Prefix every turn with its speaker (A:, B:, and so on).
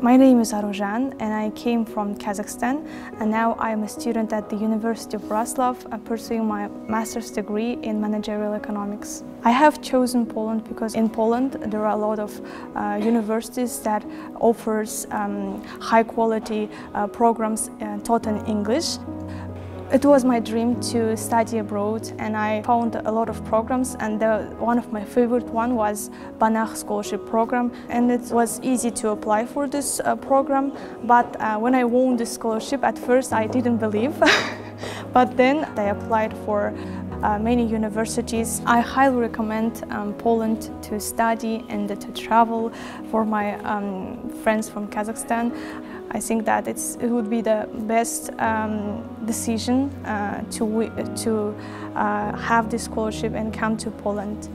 A: My name is Aruzhan and I came from Kazakhstan and now I am a student at the University of Wroclaw uh, pursuing my master's degree in managerial economics. I have chosen Poland because in Poland there are a lot of uh, universities that offers um, high quality uh, programs uh, taught in English. It was my dream to study abroad and I found a lot of programs and the, one of my favorite one was Banach Scholarship Program and it was easy to apply for this uh, program but uh, when I won this scholarship at first I didn't believe. But then I applied for uh, many universities. I highly recommend um, Poland to study and to travel for my um, friends from Kazakhstan. I think that it would be the best um, decision uh, to, to uh, have this scholarship and come to Poland.